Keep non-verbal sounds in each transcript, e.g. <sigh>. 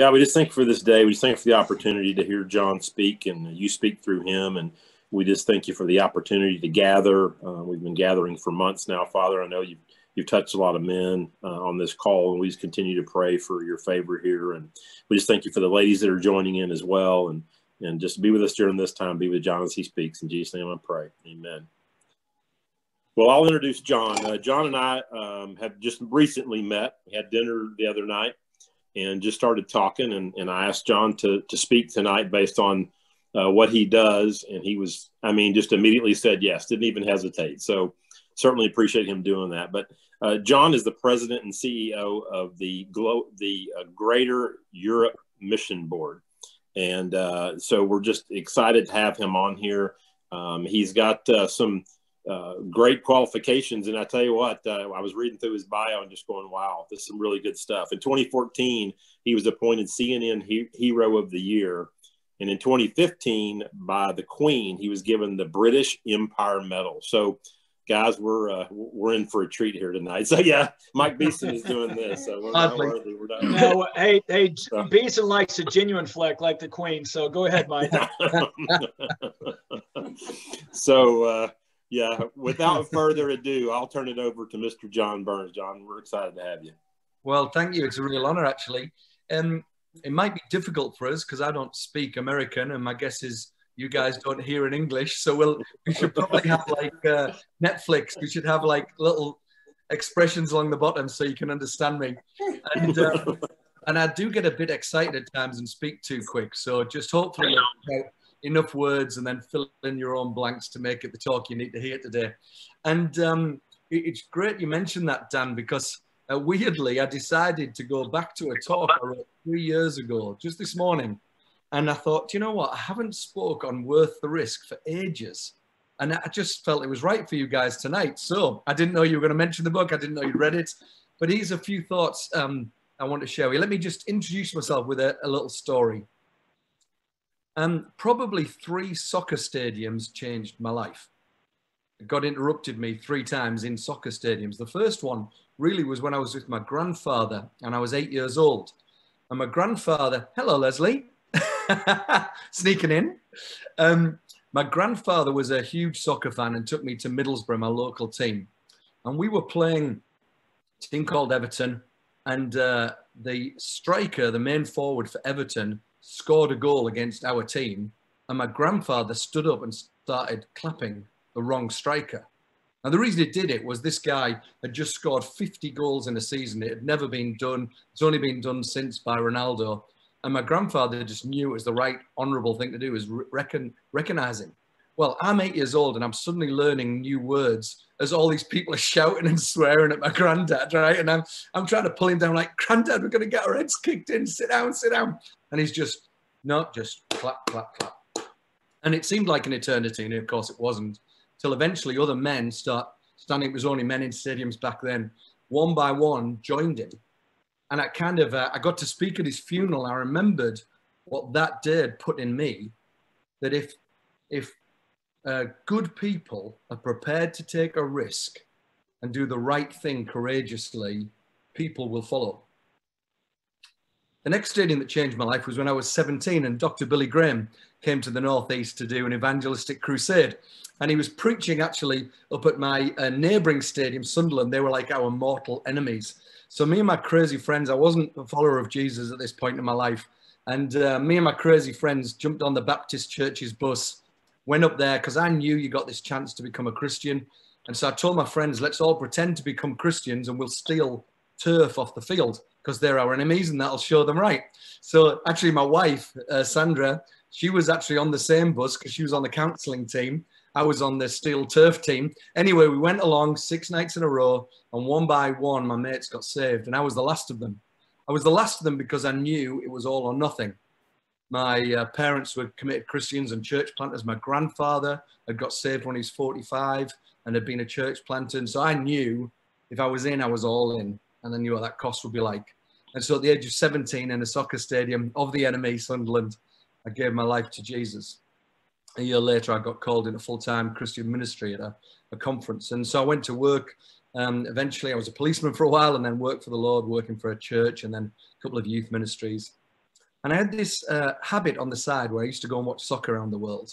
God, we just thank for this day. We just thank for the opportunity to hear Jon speak and you speak through him. And we just thank you for the opportunity to gather. Uh, we've been gathering for months now, Father. I know you've, you've touched a lot of men uh, on this call, and we just continue to pray for your favor here. And we just thank you for the ladies that are joining in as well. And, and just be with us during this time. Be with Jon as he speaks. In Jesus' name I pray. Amen. Well, I'll introduce Jon. Uh, Jon and I um, have just recently met. We had dinner the other night and just started talking. And, and I asked Jon to, to speak tonight based on uh, what he does. And he was, I mean, just immediately said yes, didn't even hesitate. So certainly appreciate him doing that. But uh, Jon is the president and CEO of the Glo- the uh, Greater Europe Mission Board. And uh, so we're just excited to have him on here. Um, he's got uh, some uh, great qualifications. And I tell you what, uh, I was reading through his bio and just going, wow, this is some really good stuff. In 2014, he was appointed CNN he- Hero of the Year. And in 2015, by the Queen, he was given the British Empire Medal. So, guys, we're uh, we're in for a treat here tonight. <laughs> So, yeah, Mike Beeson is doing this. So we're not worthy. We're not no, hey, hey, Beeson likes a genuine fleck like the Queen. So go ahead, Mike. <laughs> so, uh, yeah, without <laughs> further ado, I'll turn it over to Mr. Jon Burns. Jon, we're excited to have you. Well, thank you. It's a real honor, actually. Um, it might be difficult for us because I don't speak American, and my guess is you guys don't hear in English. So we'll we should probably have like uh, Netflix. We should have like little expressions along the bottom so you can understand me. And uh, <laughs> and I do get a bit excited at times and speak too quick. So just hopefully enough words and then fill in your own blanks to make it the talk you need to hear today. And um, it's great you mentioned that, Dan, because uh, weirdly, I decided to go back to a talk I wrote three years ago, just this morning. And I thought, you know what? I haven't spoke on Worth the Risk for ages. And I just felt it was right for you guys tonight. So I didn't know you were going to mention the book. I didn't know you'd read it. But here's a few thoughts um, I want to share with you. Let me just introduce myself with a, a little story. Um, probably three soccer stadiums changed my life. Got interrupted me three times in soccer stadiums. The first one really was when I was with my grandfather and I was eight years old. And my grandfather, hello, Leslie, <laughs> sneaking in. Um, my grandfather was a huge soccer fan and took me to Middlesbrough, my local team. And we were playing a team called Everton. And uh, the striker, the main forward for Everton, scored a goal against our team, and my grandfather stood up and started clapping the wrong striker. Now, the reason he did it was this guy had just scored 50 goals in a season. It had never been done. It's only been done since by Ronaldo. And my grandfather just knew it was the right, honourable thing to do, is reckon, recognizing. Well, I'm eight years old and I'm suddenly learning new words as all these people are shouting and swearing at my granddad, right? And I'm, I'm trying to pull him down like, granddad, we're going to get our heads kicked in. Sit down, sit down. And he's just, no, just clap, clap, clap. And it seemed like an eternity, and of course it wasn't, till eventually other men start standing, it was only men in stadiums back then, one by one joined him. And I kind of, uh, I got to speak at his funeral. I remembered what that did put in me, that if, if uh, good people are prepared to take a risk and do the right thing courageously, people will follow. The next stadium that changed my life was when I was 17 and Dr. Billy Graham came to the Northeast to do an evangelistic crusade. And he was preaching actually up at my uh, neighbouring stadium, Sunderland. They were like our mortal enemies. So me and my crazy friends, I wasn't a follower of Jesus at this point in my life. And uh, me and my crazy friends jumped on the Baptist church's bus, went up there because I knew you got this chance to become a Christian. And so I told my friends, let's all pretend to become Christians and we'll steal turf off the field because they're our enemies and that'll show them right. So actually, my wife, uh, Sandra, she was actually on the same bus because she was on the counselling team. I was on the steel turf team. Anyway, we went along six nights in a row, and one by one, my mates got saved, and I was the last of them. I was the last of them because I knew it was all or nothing. My uh, parents were committed Christians and church planters. My grandfather had got saved when he was 45 and had been a church planter. And so I knew if I was in, I was all in and I knew what that cost would be like. And so at the age of 17 in a soccer stadium of the enemy, Sunderland, I gave my life to Jesus. A year later, I got called into full-time Christian ministry at a, a conference. And so I went to work. Um, eventually, I was a policeman for a while and then worked for the Lord, working for a church and then a couple of youth ministries. And I had this uh, habit on the side where I used to go and watch soccer around the world.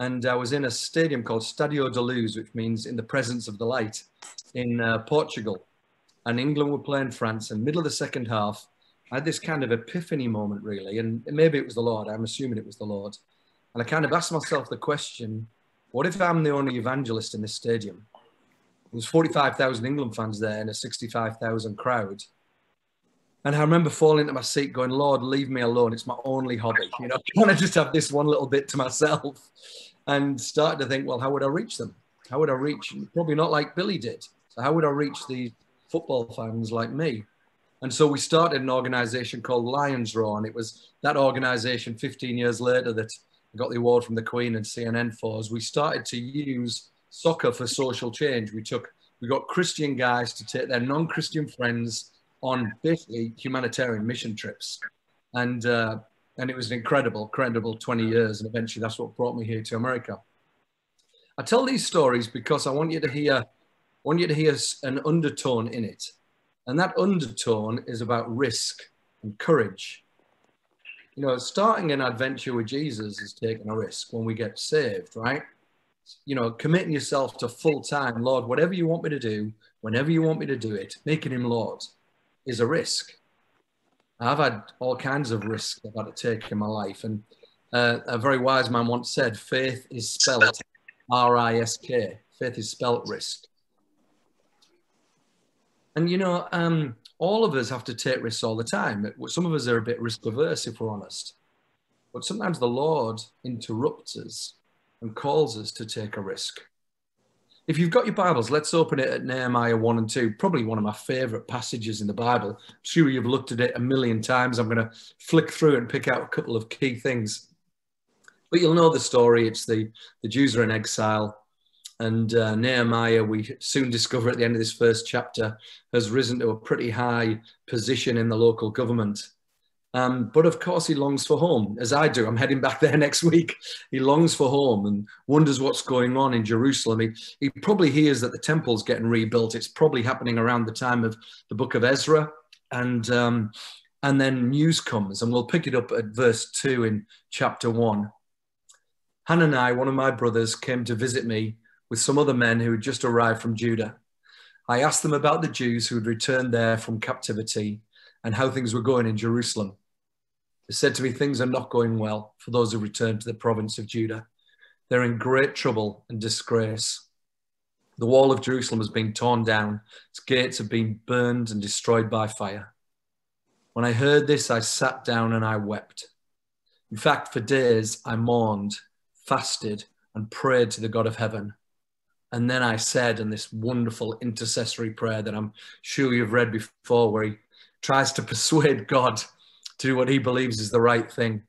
And I was in a stadium called Stadio da Luz, which means in the presence of the light, in uh, Portugal. And England were playing France. And middle of the second half, I had this kind of epiphany moment, really. And maybe it was the Lord. I'm assuming it was the Lord. And I kind of asked myself the question what if I'm the only evangelist in this stadium? There was 45,000 England fans there in a 65,000 crowd. And I remember falling into my seat going, Lord, leave me alone. It's my only hobby. You know, <laughs> I want to just have this one little bit to myself. And started to think, well, how would I reach them? How would I reach? Probably not like Billy did. So how would I reach the football fans like me? And so we started an organization called Lionsraw. And it was that organization 15 years later that got the award from the Queen and CNN for us. We started to use soccer for social change. We took, we got Christian guys to take their non-Christian friends on basically humanitarian mission trips. And, uh, and it was an incredible, incredible 20 years. And eventually that's what brought me here to America. I tell these stories because I want you to hear, want you to hear an undertone in it. And that undertone is about risk and courage. You know, starting an adventure with Jesus is taking a risk when we get saved, right? You know, committing yourself to full time, Lord, whatever you want me to do, whenever you want me to do it, making him Lord is a risk. I've had all kinds of risks I've had to take in my life. And uh, a very wise man once said, faith is spelled R I S K. Faith is spelled risk. And you know, um, all of us have to take risks all the time. Some of us are a bit risk averse, if we're honest. But sometimes the Lord interrupts us and calls us to take a risk. If you've got your Bibles, let's open it at Nehemiah 1 and 2, probably one of my favorite passages in the Bible. I'm sure you've looked at it a million times. I'm going to flick through and pick out a couple of key things. But you'll know the story. It's the, the Jews are in exile. And uh, Nehemiah, we soon discover at the end of this first chapter, has risen to a pretty high position in the local government. Um, but of course, he longs for home, as I do. I'm heading back <laughs> there next week. He longs for home and wonders what's going on in Jerusalem. He, he probably hears that the temple's getting rebuilt. It's probably happening around the time of the book of Ezra. And, um, and then news comes, and we'll pick it up at verse 2 in chapter 1. Hanani, one of my brothers, came to visit me with some other men who had just arrived from Judah. I asked them about the Jews who had returned there from captivity and how things were going in Jerusalem. They said to me, Things are not going well for those who returned to the province of Judah. They're in great trouble and disgrace. The wall of Jerusalem has been torn down, its gates have been burned and destroyed by fire. When I heard this, I sat down and I wept. In fact, for days I mourned, fasted, and prayed to the God of heaven. And then I said in this wonderful intercessory prayer that I'm sure you've read before, where he tries to persuade <laughs> God to do what he believes is the right thing,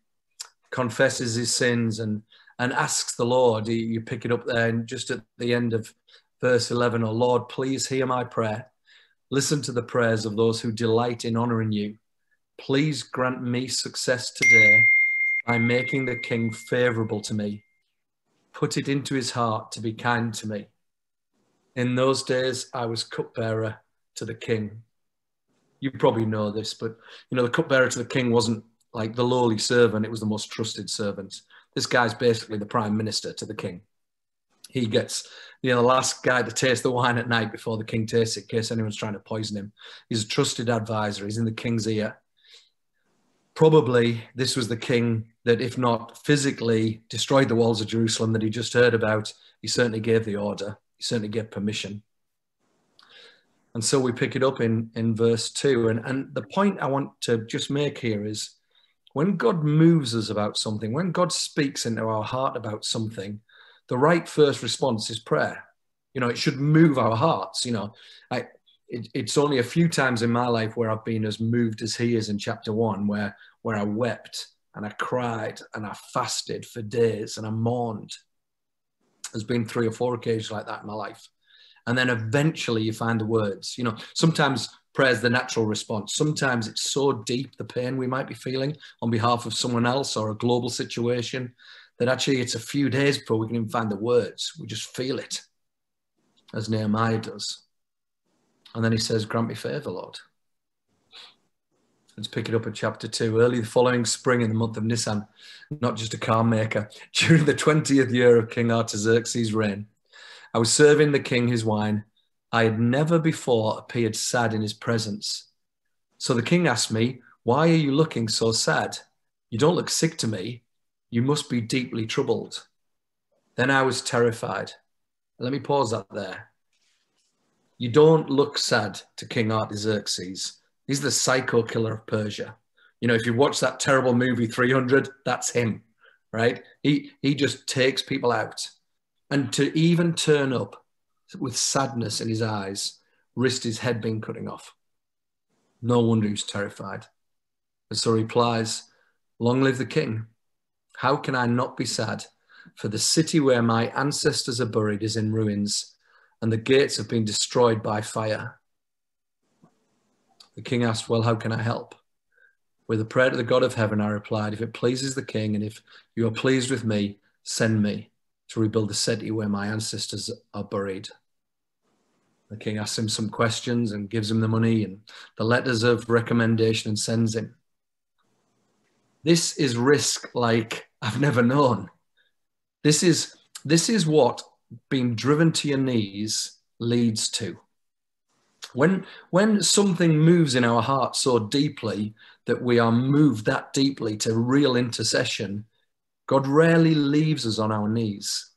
confesses his sins and, and asks the Lord. You pick it up there and just at the end of verse 11, oh Lord, please hear my prayer. Listen to the prayers of those who delight in honoring you. Please grant me success today by making the king favorable to me. Put it into his heart to be kind to me. In those days, I was cupbearer to the king you probably know this, but you know, the cupbearer to the king wasn't like the lowly servant, it was the most trusted servant. This guy's basically the prime minister to the king. He gets, you know, the last guy to taste the wine at night before the king tastes it, in case anyone's trying to poison him. He's a trusted advisor, he's in the king's ear. Probably this was the king that, if not physically destroyed the walls of Jerusalem that he just heard about, he certainly gave the order, he certainly get permission. And so we pick it up in, in verse 2. And, and the point I want to just make here is when God moves us about something, when God speaks into our heart about something, the right first response is prayer. You know, it should move our hearts. You know, I, it, it's only a few times in my life where I've been as moved as he is in chapter one, where, where I wept and I cried and I fasted for days and I mourned. There's been three or four occasions like that in my life. And then eventually you find the words you know sometimes prayer is the natural response. Sometimes it's so deep the pain we might be feeling on behalf of someone else or a global situation that actually it's a few days before we can even find the words. We just feel it as nehemiah does. And then he says grant me favor lord Let's pick it up at chapter 2. Early the following spring in the month of Nisan, not just a car maker, <laughs> during the 20th year of King Artaxerxes' reign, I was serving the king his wine. I had never before appeared sad in his presence. So the king asked me, Why are you looking so sad? You don't look sick to me. You must be deeply troubled. Then I was terrified. Let me pause that there. You don't look sad to King Artaxerxes. He's the psycho killer of Persia. You know, if you watch that terrible movie 300, that's him, right? He he just takes people out. And to even turn up with sadness in his eyes, risked his head being cutting off. No wonder he's terrified. And so he replies, Long live the king. How can I not be sad? For the city where my ancestors are buried is in ruins, and the gates have been destroyed by fire. The king asked, Well, how can I help? With a prayer to the God of heaven, I replied, If it pleases the king, and if you are pleased with me, send me to rebuild the city where my ancestors are buried. The king asks him some questions and gives him the money and the letters of recommendation and sends him. This is risk like I've never known. This is, this is what being driven to your knees leads to. When, when something moves in our heart so deeply that we are moved that deeply to real intercession, God rarely leaves us on our knees.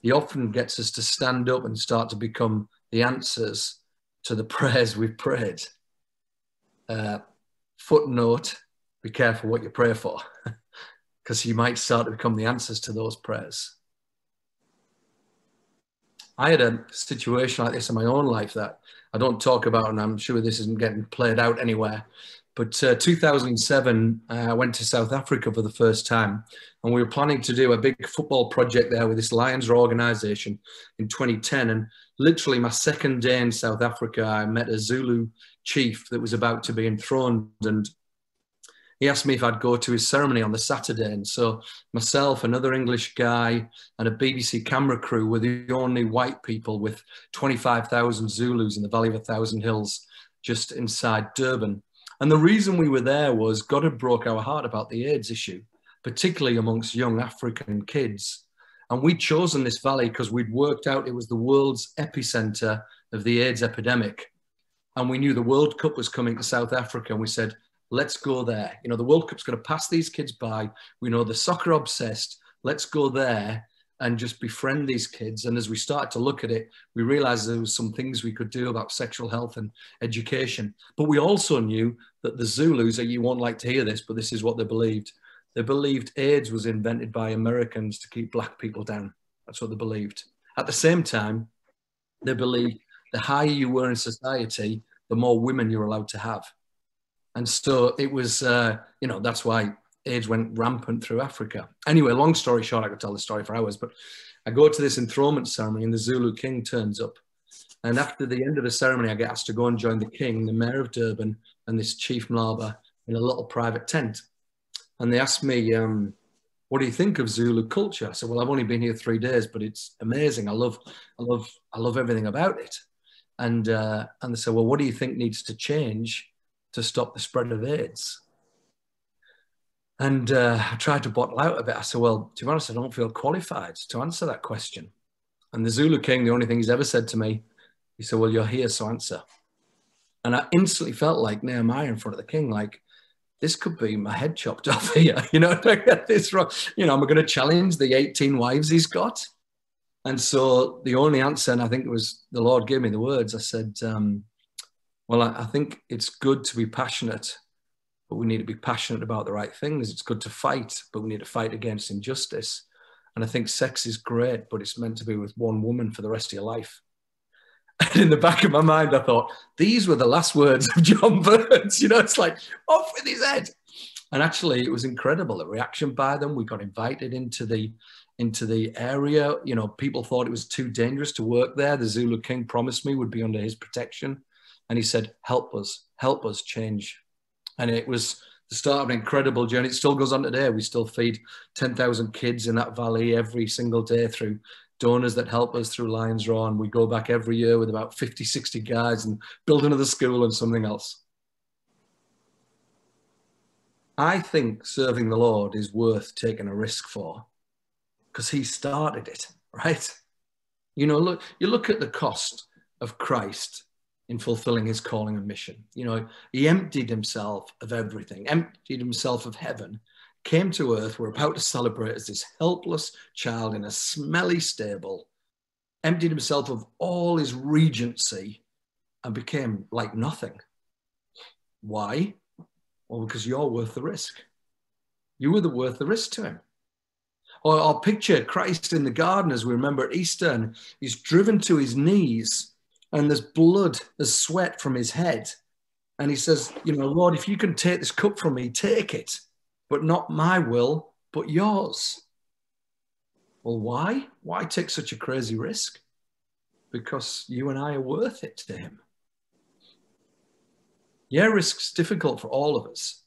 He often gets us to stand up and start to become the answers to the <laughs> prayers we've prayed. Uh, footnote be careful what you pray for, <laughs> because you might start to become the answers to those prayers. I had a situation like this in my own life that I don't talk about, and I'm sure this isn't getting played out anywhere. But uh, 2007, uh, I went to South Africa for the first time, and we were planning to do a big football project there with this Lions organization in 2010. And literally, my second day in South Africa, I met a Zulu chief that was about to be enthroned, and he asked me if I'd go to his ceremony on the Saturday. And so myself, another English guy, and a BBC camera crew were the only white people with 25,000 Zulus in the Valley of a Thousand Hills just inside Durban. And the reason we were there was God had broke our heart about the AIDS issue, particularly amongst young African kids. And we'd chosen this valley because we'd worked out it was the world's epicenter of the AIDS epidemic. And we knew the World Cup was coming to South Africa. And we said, Let's go there. You know, the World Cup's going to pass these kids by. We know they're soccer obsessed. Let's go there and just befriend these kids. And as we started to look at it, we realized there was some things we could do about sexual health and education. But we also knew that the Zulus, you won't like to hear this, but this is what they believed. They believed AIDS was invented by Americans to keep black people down. That's what they believed. At the same time, they believed the higher you were in society, the more women you're allowed to have. And so it was, uh, you know, that's why AIDS went rampant through Africa. Anyway, long story short, I could tell the story for hours, but I go to this enthronement ceremony and the Zulu king turns up. And after the end of the ceremony, I get asked to go and join the king, the mayor of Durban, and this chief Mlaba in a little private tent. And they asked me, um, what do you think of Zulu culture? I said, well, I've only been here three days, but it's amazing. I love, I love, I love everything about it. And, uh, and they said, well, what do you think needs to change to stop the spread of AIDS. And uh, I tried to bottle out a bit. I said, well, to be honest, I don't feel qualified to answer that question. And the Zulu King, the only thing he's ever said to me, he said, well, you're here, so answer. And I instantly felt like Nehemiah in front of the king, like, this could be my head chopped <laughs> off here. You know, <laughs> I get this wrong. You know, am I'm going to challenge the 18 wives he's got. And so the only answer, and I think it was the Lord gave me the words, I said, um, well, I, I think it's good to be passionate, but we need to be passionate about the right things. It's good to fight, but we need to fight against injustice. And I think sex is great, but it's meant to be with one woman for the rest of your life. <laughs> And in the back of my mind, I thought, these were the last words of <laughs> Jon Burns. You know, it's like, off with his head. And actually, it was incredible the reaction by them. We got invited into the into the area. You know, people thought it was too dangerous to work there. The Zulu King promised me would be under his protection and he said, Help us, help us change. And it was the start of an incredible journey. It still goes on today. We still feed 10,000 kids in that valley every single day through donors that help us through Lionsraw. And we go back every year with about 50, 60 guys and build another school and something else. I think serving the Lord is worth taking a risk for because he started it, <laughs> right? You know, look, you look at the cost of Christ in fulfilling his calling and mission. You know, he emptied himself of everything, emptied himself of heaven, came to earth. We're about to celebrate as this helpless child in a smelly stable, emptied himself of all his regency and became like nothing. Why? Well, because you're worth the risk. You were the worth the risk to him. Or, or picture Christ in the garden as we remember at Easter, and he's driven to his knees and there's blood, there's sweat from his head. And he says, You know, Lord, if you can take this cup from me, take it, but not my will, but yours. Well, why? Why take such a crazy risk? Because you and I are worth it to him. Yeah, risk's difficult for all of us.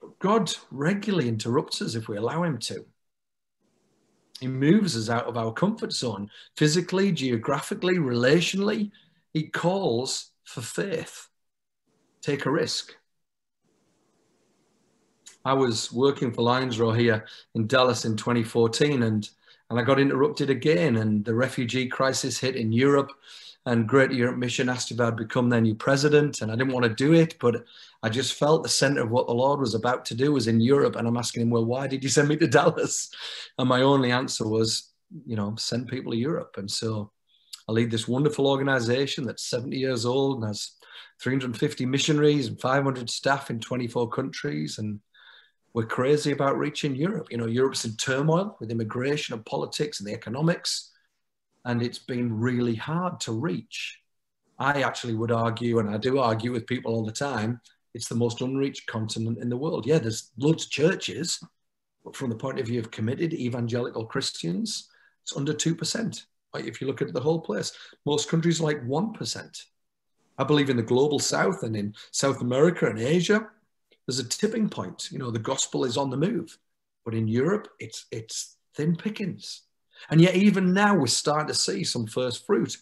But God regularly interrupts us if we allow him to. He moves us out of our comfort zone, physically, geographically, relationally. He calls for faith. Take a risk. I was working for Lionsraw here in Dallas in 2014 and, and I got interrupted again and the refugee crisis hit in Europe and Great Europe Mission asked if I'd become their new president, and I didn't want to do it, but I just felt the center of what the Lord was about to do was in Europe, and I'm asking him, well, why did you send me to <laughs> Dallas? And my only answer was, you know, send people to Europe, and so I lead this wonderful organization that's 70 years old and has 350 missionaries and 500 staff in 24 countries, and we're crazy about reaching Europe. You know, Europe's in turmoil with immigration and politics and the economics and it's been really hard to reach. I actually would argue, and I do argue with people all the time, it's the most unreached continent in the world. Yeah, there's loads of churches, but from the point of view of committed evangelical Christians, it's under 2%. Like if you look at the whole place, most countries like 1%. I believe in the global south and in South America and Asia, there's a tipping point. You know, the gospel is on the move. But in Europe, it's it's thin pickings. And yet, even now, we're starting to see some first fruit.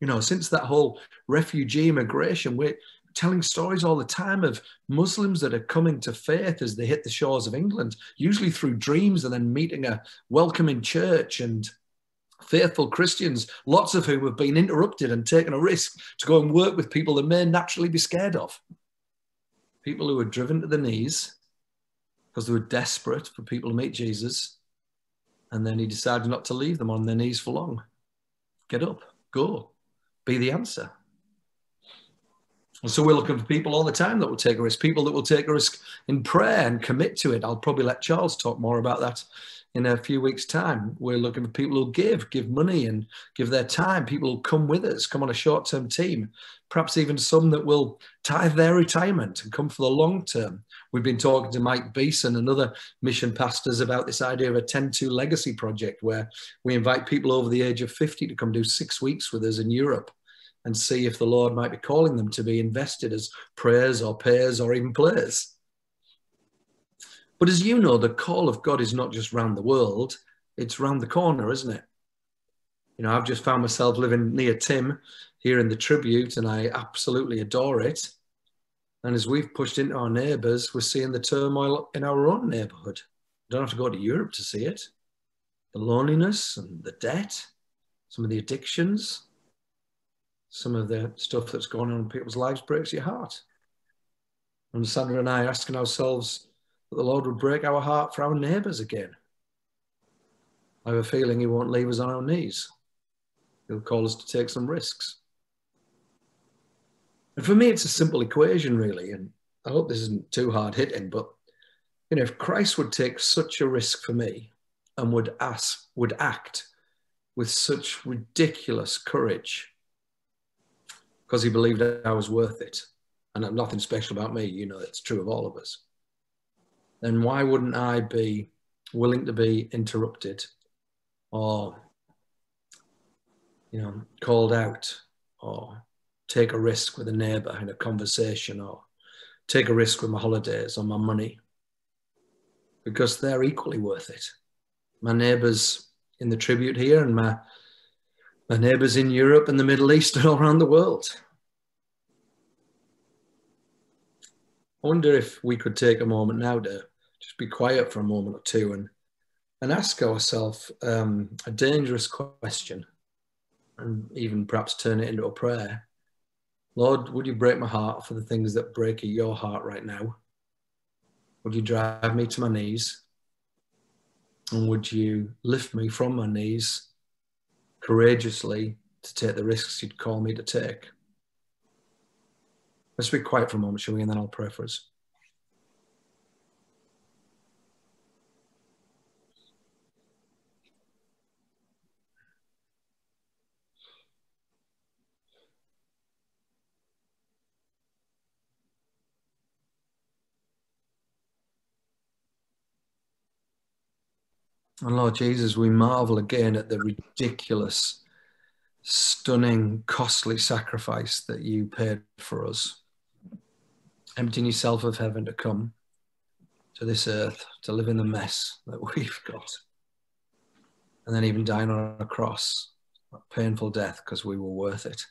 You know, since that whole refugee immigration, we're telling stories all the time of Muslims that are coming to faith as they hit the shores of England, usually through dreams and then meeting a welcoming church and faithful Christians, lots of whom have been interrupted and taken a risk to go and work with people they may naturally be scared of. People who are driven to the knees because they were desperate for people to meet Jesus and then he decided not to leave them on their knees for long. Get up, go, be the answer. And so we're looking for people all the time that will take a risk, people that will take a risk in prayer and commit to it. I'll probably let Charles talk more about that in a few weeks' time. We're looking for people who give, give money and give their time, people who come with us, come on a short term team, perhaps even some that will tithe their retirement and come for the long term. We've been talking to Mike Beeson and other mission pastors about this idea of a 10 2 legacy project where we invite people over the age of 50 to come do six weeks with us in Europe and see if the Lord might be calling them to be invested as prayers or payers or even players. But as you know, the call of God is not just round the world, it's round the corner, isn't it? You know, I've just found myself living near Tim here in the tribute, and I absolutely adore it. And as we've pushed into our neighbours, we're seeing the turmoil in our own neighbourhood. You don't have to go to Europe to see it. The loneliness and the debt, some of the addictions, some of the stuff that's going on in people's lives breaks your heart. And Sandra and I are asking ourselves, that the Lord would break our heart for our neighbours again. I have a feeling He won't leave us on our knees. He'll call us to take some risks. And for me, it's a simple equation, really. And I hope this isn't too hard hitting, but you know, if Christ would take such a risk for me and would ask, would act with such ridiculous courage because he believed I was worth it, and nothing special about me, you know, it's true of all of us then why wouldn't I be willing to be interrupted or, you know, called out or take a risk with a neighbor in a conversation or take a risk with my holidays or my money? Because they're equally worth it. My neighbors in the tribute here and my, my neighbors in Europe and the Middle East and <laughs> all around the world. I wonder if we could take a moment now to just be quiet for a moment or two and and ask ourselves um, a dangerous question and even perhaps turn it into a prayer. Lord, would you break my heart for the things that break your heart right now? Would you drive me to my knees? And would you lift me from my knees courageously to take the risks you'd call me to take? Let's be quiet for a moment, shall we? And then I'll pray for us. And Lord Jesus, we marvel again at the ridiculous, stunning, costly sacrifice that you paid for us. Emptying yourself of heaven to come to this earth to live in the mess that <laughs> we've got. And then even dying on a cross, a painful death because we were worth it.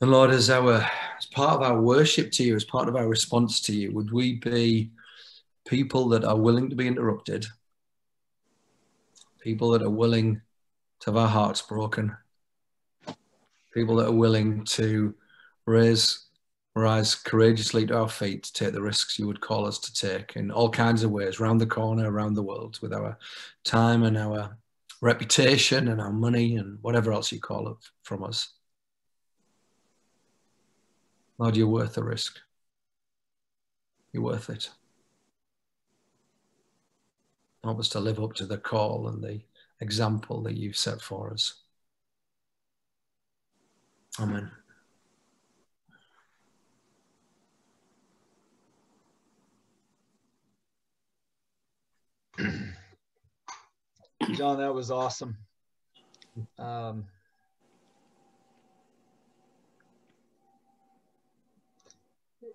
And Lord, as our as part of our worship to you, as part of our response to you, would we be people that are willing to be interrupted, people that are willing to have our hearts broken, people that are willing to raise rise courageously to our feet to take the risks you would call us to take in all kinds of ways, around the corner, around the world, with our time and our reputation and our money and whatever else you call it from us. Lord, you're worth the risk. You're worth it. Help us to live up to the call and the example that you've set for us. Amen. <clears throat> Jon, that was awesome. Um,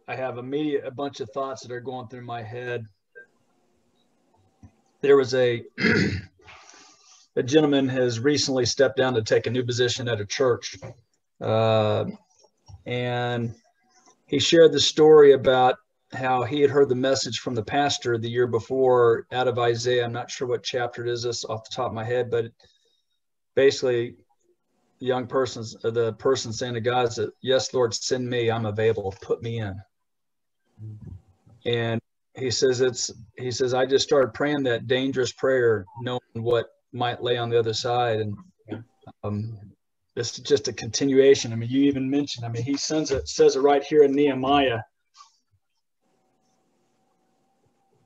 I have immediate a bunch of thoughts that are going through my head there was a <clears throat> a gentleman has recently stepped down to take a new position at a church, uh, and he shared the story about how he had heard the message from the pastor the year before out of Isaiah. I'm not sure what chapter it is this off the top of my head, but basically the young person's the person saying to God that yes, Lord, send me, I'm available, put me in. And he says it's he says I just started praying that dangerous prayer, knowing what might lay on the other side, and um, this is just a continuation. I mean, you even mentioned. I mean, he sends it says it right here in Nehemiah,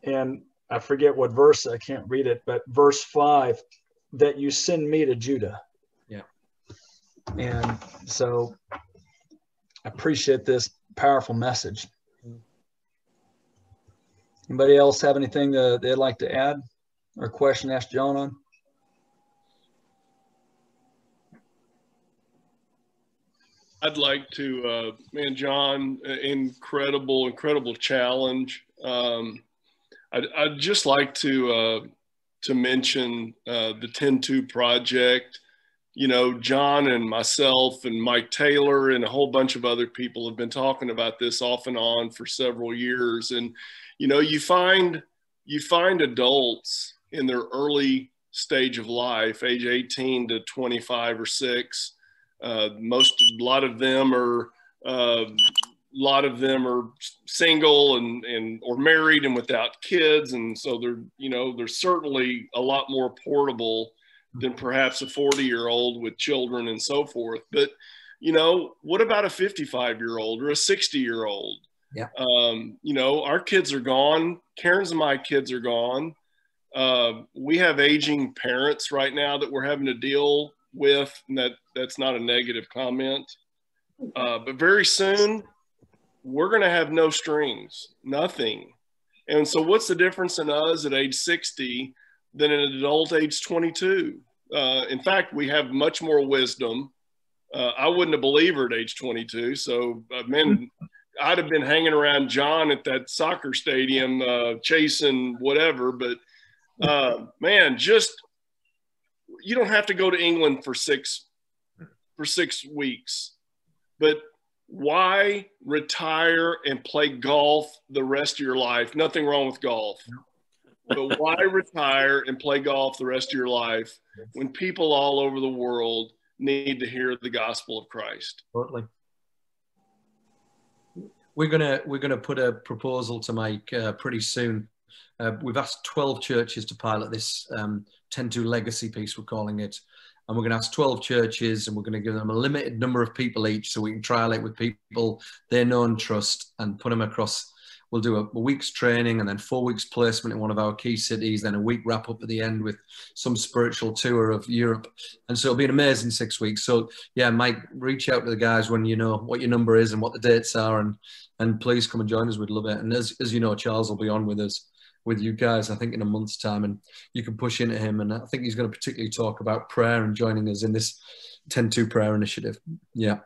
and I forget what verse. I can't read it, but verse five that you send me to Judah. Yeah. And so I appreciate this powerful message. Anybody else have anything that they'd like to add or question ask Jon on? I'd like to, uh, man, Jon, incredible, incredible challenge. Um, I'd, I'd, just like to uh, to mention uh, the 10-2 project. You know, Jon and myself and Mike Taylor and a whole bunch of other people have been talking about this off and on for several years. And you know you find you find adults in their early stage of life age 18 to 25 or 6 uh, most a lot of them are uh, a lot of them are single and, and or married and without kids and so they're you know they're certainly a lot more portable than perhaps a 40 year old with children and so forth but you know what about a 55 year old or a 60 year old yeah. Um, you know, our kids are gone. Karen's and my kids are gone. Uh, we have aging parents right now that we're having to deal with, and that that's not a negative comment. Uh, but very soon, we're going to have no strings, nothing. And so, what's the difference in us at age 60 than an adult age 22? Uh, in fact, we have much more wisdom. Uh, I wouldn't have believed her at age 22. So, uh, men, I'd have been hanging around Jon at that soccer stadium, uh, chasing whatever. But uh, man, just you don't have to go to England for six for six weeks, but why retire and play golf the rest of your life? Nothing wrong with golf. But why retire and play golf the rest of your life when people all over the world need to hear the gospel of Christ? Totally. We're gonna we're gonna put a proposal to make uh, pretty soon. Uh, we've asked 12 churches to pilot this um, 10-2 legacy piece, we're calling it and we're going to ask 12 churches and we're going to give them a limited number of people each so we can trial it with people they know and trust and put them across we'll do a, a, week's training and then four weeks placement in one of our key cities then a week wrap up at the end with some spiritual tour of europe and so it'll be an amazing six weeks so yeah mike reach out to the guys when you know what your number is and what the dates are and and please come and join us we'd love it and as, as you know charles will be on with us with you guys, I think, in a month's time, and you can push into him. And I think he's going to particularly talk about prayer and joining us in this 10 2 prayer initiative. Yeah.